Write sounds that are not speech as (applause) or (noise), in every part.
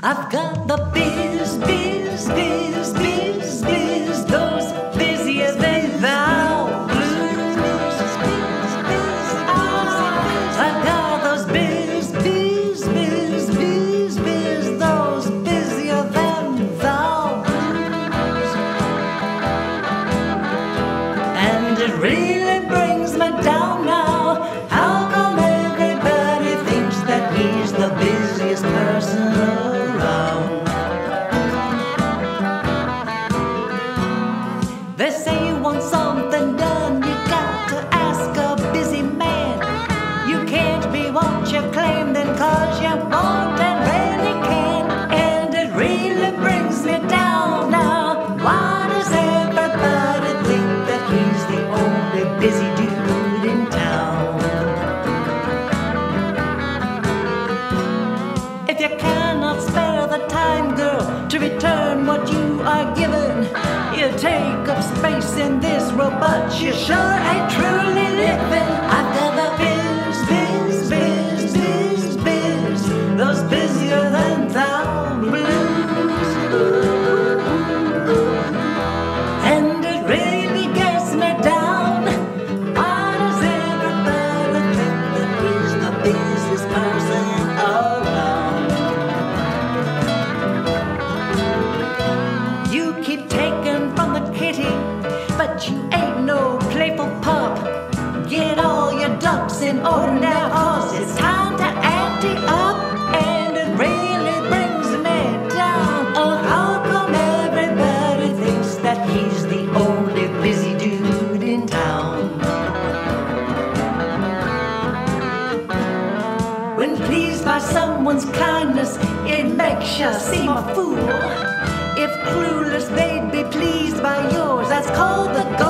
I've got the biz, biz, biz, biz, biz, done, you got to ask a busy man. You can't be what you claim then cause you and really can. And it really brings me down now. Does everybody think that he's the only busy dude in town? If you cannot spare the time, girl, to return what you are given, you take up space in this but you sure ain't truly living. Seem a fool. If clueless, they'd be pleased by yours. That's called the golden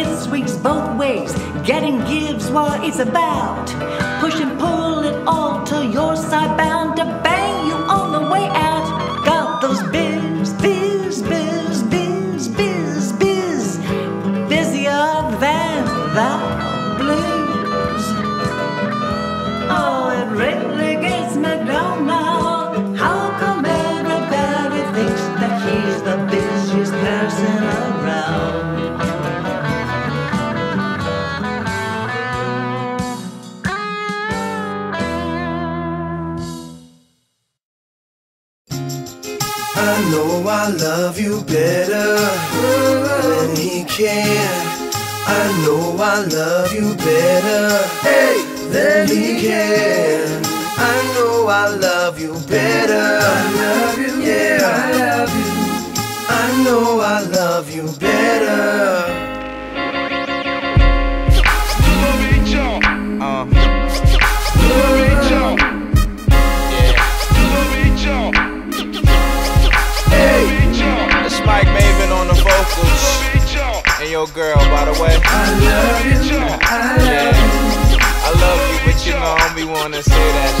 it swings both ways. Getting gives what it's about. Push and pull it all to your I love you better than he can. I know I love you better hey, than he can. I know I love you better. I love you, yeah. I love you. I know I love you better. Your girl, by the way. I love you. I love you. I love you, but you know wanna say that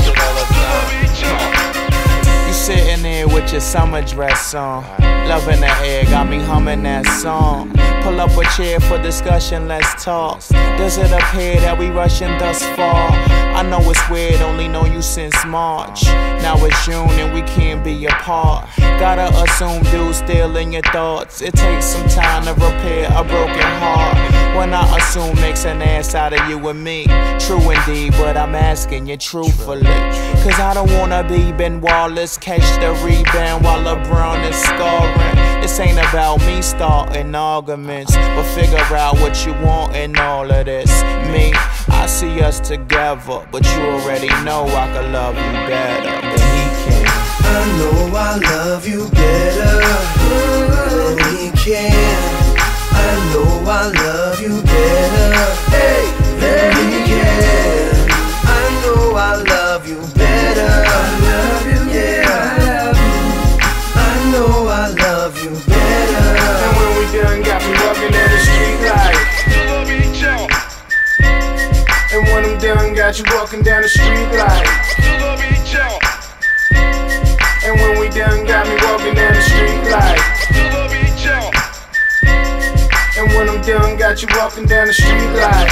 your summer dress on. Love in the air, got me humming that song. Pull up a chair for discussion, let's talk. Does it appear that we rushing thus far? I know it's weird, only know you since March. Now it's June and we can't be apart. Gotta assume dude still in your thoughts. It takes some time to repair a broken heart. When I assume makes an ass out of you and me. True indeed, but I'm asking you truthfully. Cause I don't wanna be Ben Wallace, catch the rebound while LeBron is scoring. This ain't about me starting arguments, but figure out what you want in all of this. Me, I see us together, but you already know I could love you better than he can. I know I love you better than he can. I know I love you better hey, than he can. I know I love you got you walking down the street like. And when we done, got me walking down the street like. And when I'm done, got you walking down the street like.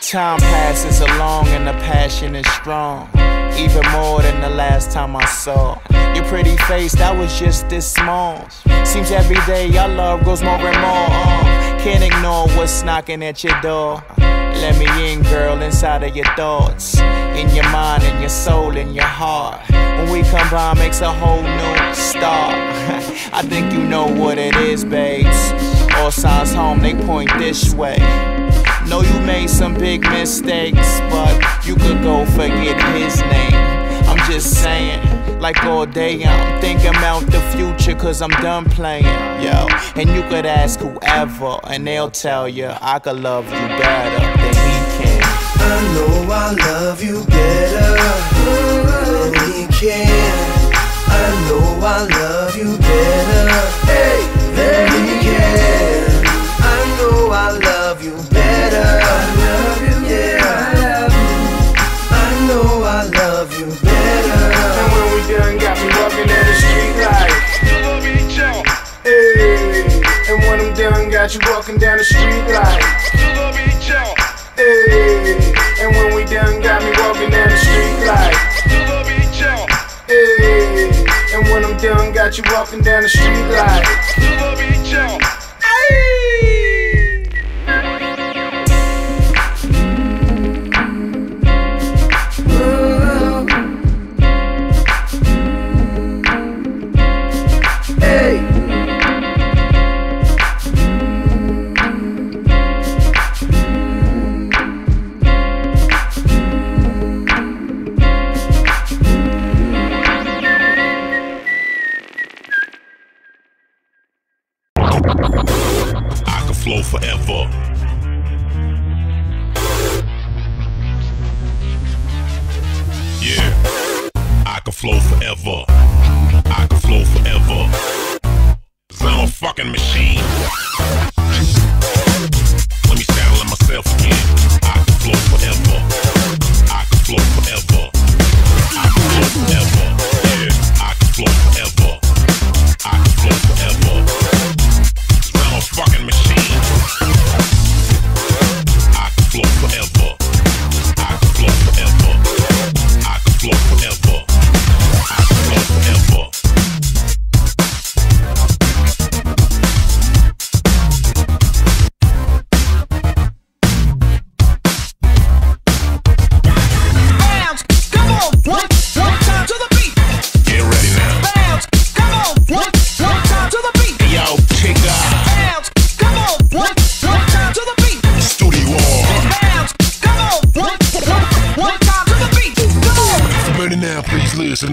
Time passes along and the passion is strong. Even more than the last time I saw your pretty face, that was just this small. Seems every day your love grows more and more. Uh, can't ignore what's knocking at your door. Let me in, girl, inside of your thoughts, in your mind, in your soul, in your heart. When we combine, makes a whole new start. (laughs) I think you know what it is, babes. All signs home, they point this way. Know you made some big mistakes, but you could go forget his name. I'm just saying, like all day, I'm thinking about the future, cause I'm done playing, yo. And you could ask whoever, and they'll tell you I could love you better than he can. I know I love you better walking down the street like. Hey. And when we done, got me walking down the street like. Hey. And when I'm done, got you walking down the street like. Hey.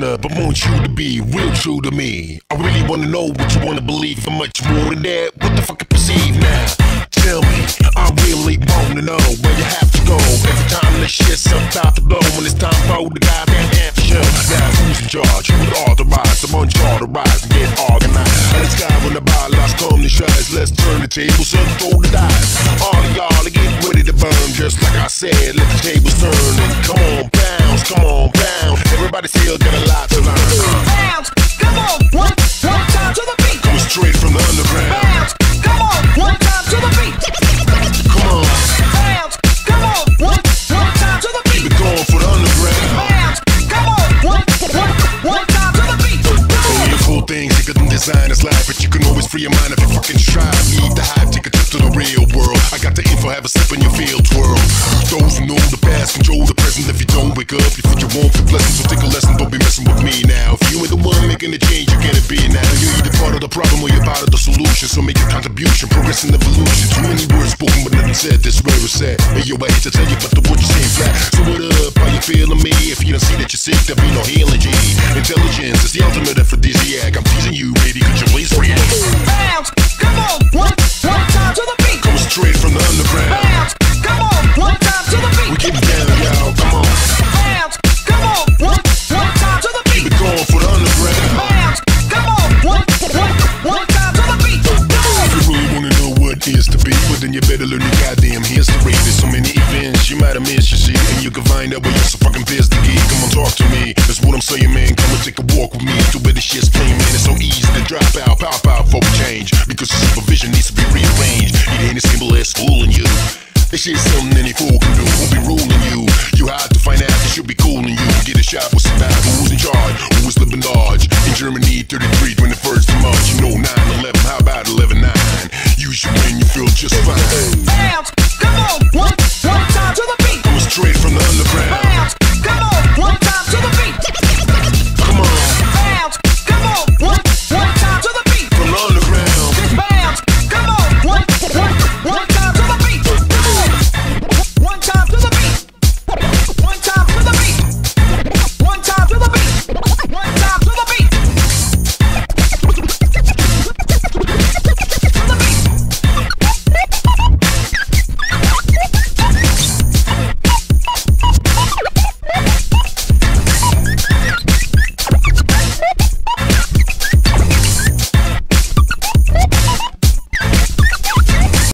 Please listen up. I want you to be real true to me. I really wanna know what you wanna believe. And much more than that, what the fuck you perceive now? Tell me, I really wanna know where you have to go. Every time this shit's about to blow, when it's time for the goddamn action. Now who's in charge? Who would authorize? I'm uncharterized and when come to shines. Let's turn the tables and throw the dice. All of y'all are getting ready to burn, just like I said. Let the tables turn and come on, bounce, come on, bounce. Everybody still got a lot to learn. Have a step in your field twirl. Those who know the past control the present. If you don't wake up, your future won't be pleasant. So take a lesson, don't be messing with me now. If you ain't the one making the change, you can't be now. You're either part of the problem or you're part of the solution. So make a contribution, progress and evolution. Too many words spoken, but nothing said. This where it's at. Hey yo, I hate to tell you, but the words you say flat. So what up? How you feeling me? If you don't see that you're sick, there'll be no healing. G. Intelligence is the ultimate aphrodisiac. You might have missed, you see, and you can find out where you're so fucking pissed to get. Come on, talk to me. That's what I'm saying, man. Come and take a walk with me. To where the shit's plain, man. It's so easy to drop out, pop out for change. Because the supervision needs to be rearranged. It ain't as simple as fooling you. This shit's something any fool can do. Won't be ruling you. You hard to find out. They should be cooling you. Get a shot with some bad who's in charge. Who is living large? In Germany, 33